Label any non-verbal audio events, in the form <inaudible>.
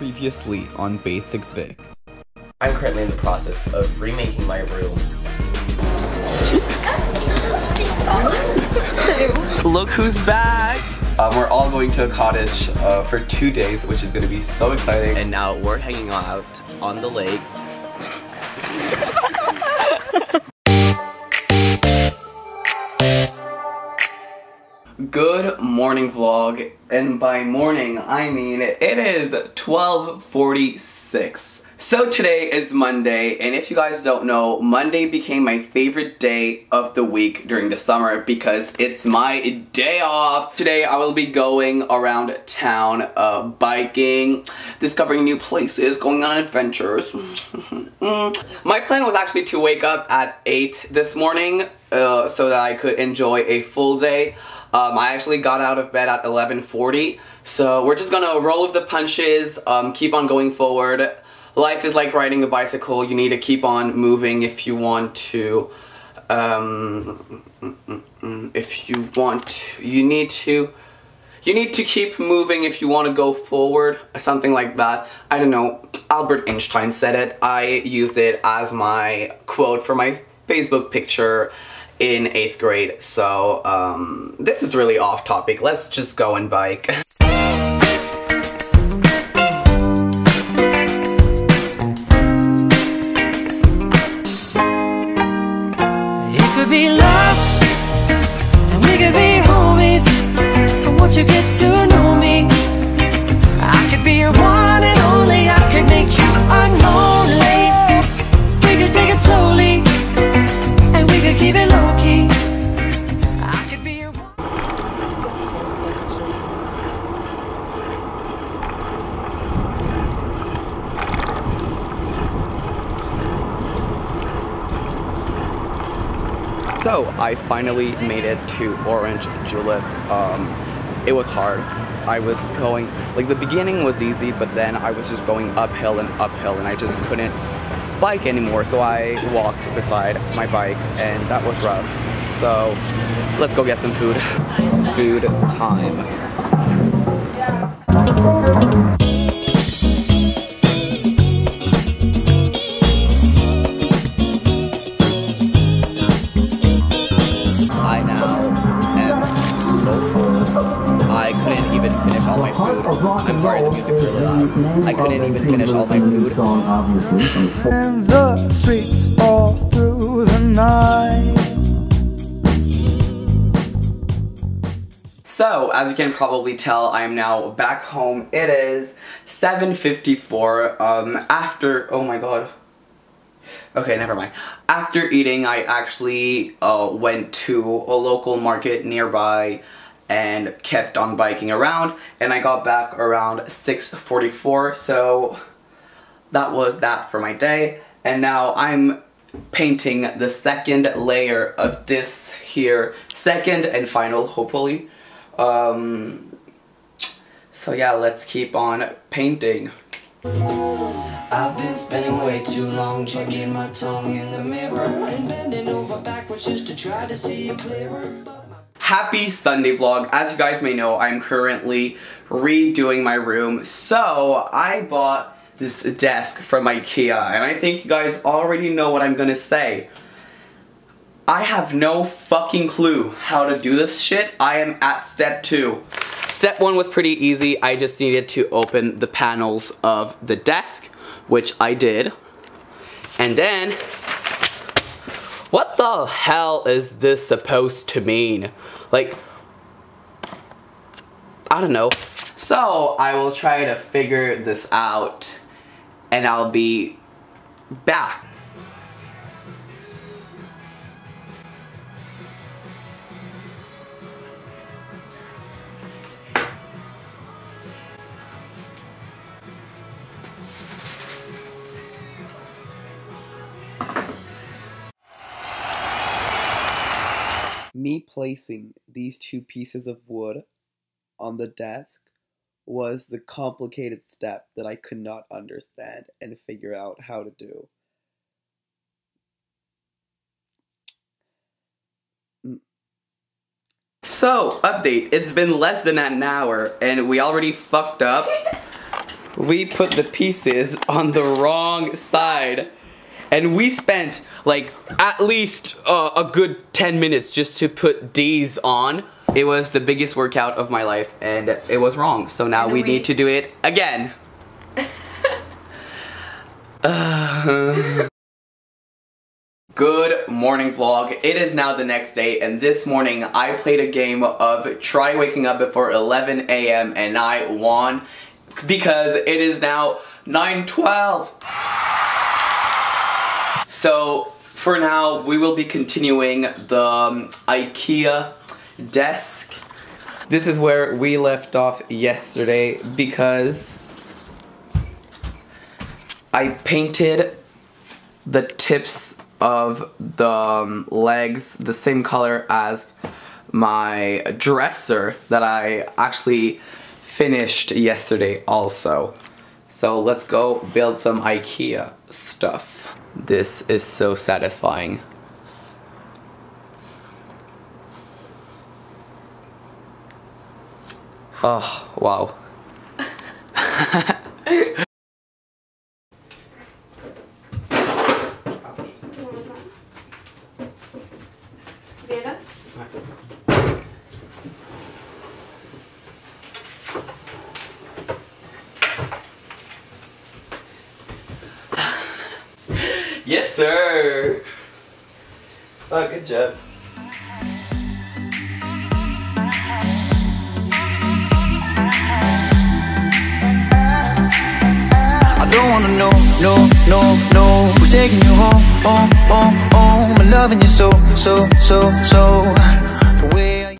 Previously on Basic Vic. I'm currently in the process of remaking my room. <laughs> Look who's back! Um, we're all going to a cottage uh, for two days, which is going to be so exciting. And now we're hanging out on the lake. Good morning vlog, and by morning I mean it is 1246. So today is Monday, and if you guys don't know, Monday became my favorite day of the week during the summer because it's my day off. Today I will be going around town, uh, biking, discovering new places, going on adventures. <laughs> my plan was actually to wake up at 8 this morning uh, so that I could enjoy a full day. Um, I actually got out of bed at 11.40, so we're just gonna roll with the punches, um, keep on going forward. Life is like riding a bicycle, you need to keep on moving if you want to, um, if you want to, you need to, you need to keep moving if you want to go forward, something like that. I don't know, Albert Einstein said it, I used it as my quote for my Facebook picture in 8th grade, so um, this is really off topic. Let's just go and bike. <laughs> So I finally made it to Orange Julep. Um, it was hard. I was going, like the beginning was easy, but then I was just going uphill and uphill and I just couldn't bike anymore. So I walked beside my bike and that was rough. So let's go get some food. Food time. All my food. I'm sorry, the music's really loud. I couldn't even finish all my food. in the streets all through the night. So, as you can probably tell, I am now back home. It is 7.54, um, after, oh my god. Okay, never mind. After eating, I actually uh, went to a local market nearby and kept on biking around, and I got back around 6.44, so that was that for my day. And now I'm painting the second layer of this here, second and final, hopefully. Um, so yeah, let's keep on painting. I've been spending way too long checking my tongue in the mirror and bending over backwards just to try to see you clearer. Happy Sunday vlog. As you guys may know, I'm currently redoing my room. So I bought this desk from Ikea and I think you guys already know what I'm gonna say. I have no fucking clue how to do this shit. I am at step two. Step one was pretty easy. I just needed to open the panels of the desk, which I did. And then, what the hell is this supposed to mean? Like, I don't know. So, I will try to figure this out and I'll be back. Me placing these two pieces of wood on the desk was the complicated step that I could not understand and figure out how to do. Mm. So, update. It's been less than an hour and we already fucked up. <laughs> we put the pieces on the wrong side. And we spent like at least uh, a good 10 minutes just to put these on. It was the biggest workout of my life and it was wrong. So now we, we- need to do it again. Uh, <laughs> Good morning vlog. It is now the next day and this morning I played a game of try waking up before 11 a.m. and I won because it is now 9:12. So for now we will be continuing the um, IKEA desk. This is where we left off yesterday because I painted the tips of the um, legs the same color as my dresser that I actually finished yesterday also. So let's go build some IKEA stuff. This is so satisfying. Oh, wow. <laughs> Yes, sir. Oh, good job. I don't wanna know, no, no, no Who's taking you home, home, home, home I'm loving you so, so, so, so